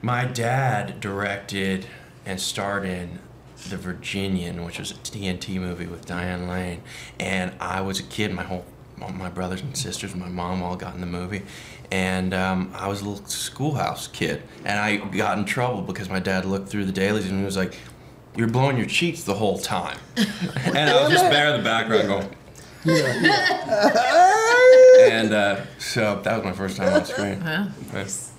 My dad directed and starred in The Virginian, which was a TNT movie with Diane Lane, and I was a kid. My whole my brothers and sisters, my mom all got in the movie, and um, I was a little schoolhouse kid, and I got in trouble because my dad looked through the dailies and he was like, "You're blowing your cheeks the whole time," and I was just there in the background going. "Yeah!" and uh, so that was my first time on screen. Yeah. Nice.